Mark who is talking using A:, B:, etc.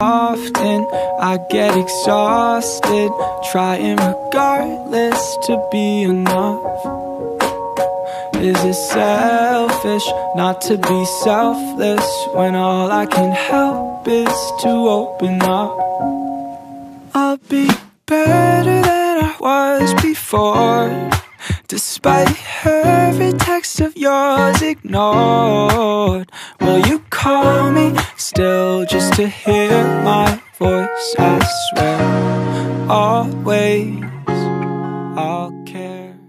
A: Often I get exhausted Trying regardless to be enough. Is it selfish not to be selfless When all I can help is to open up? I'll be better than I was before Despite every text of yours ignored. Will you just to hear my voice, I swear. Always, I'll care.